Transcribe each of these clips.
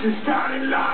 It's starting life.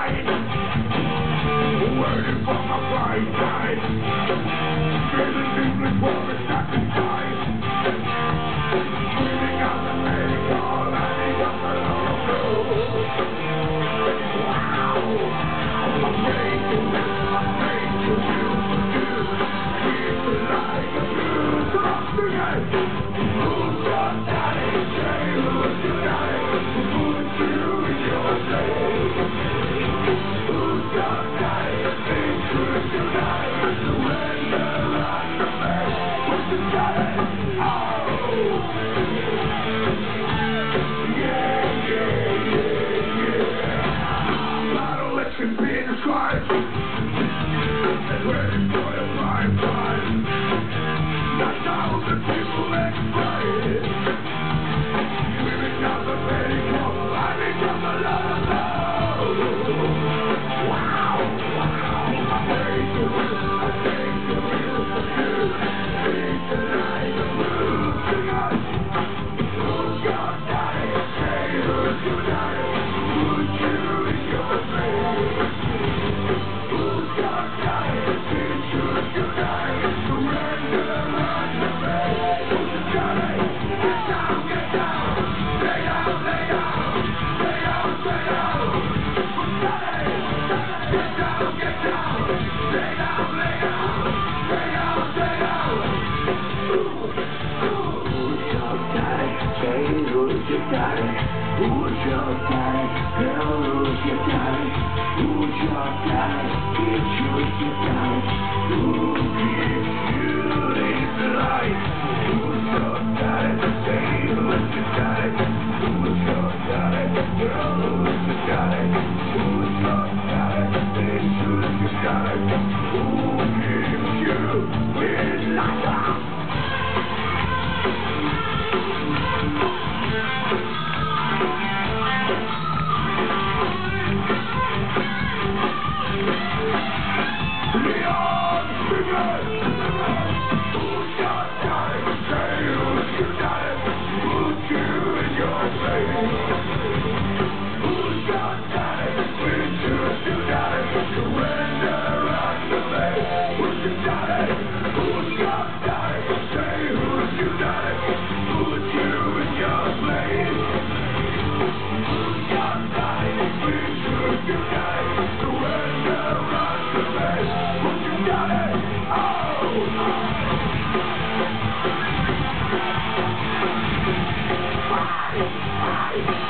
Thank you. Daddy? Say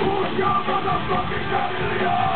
Who's your motherfucking daddy, Leon?